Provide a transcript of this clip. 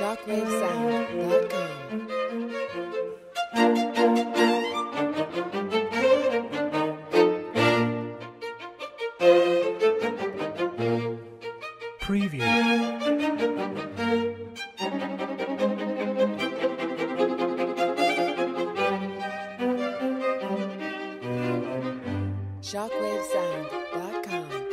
ShockwaveSound.com. Preview. ShockwaveSound.com.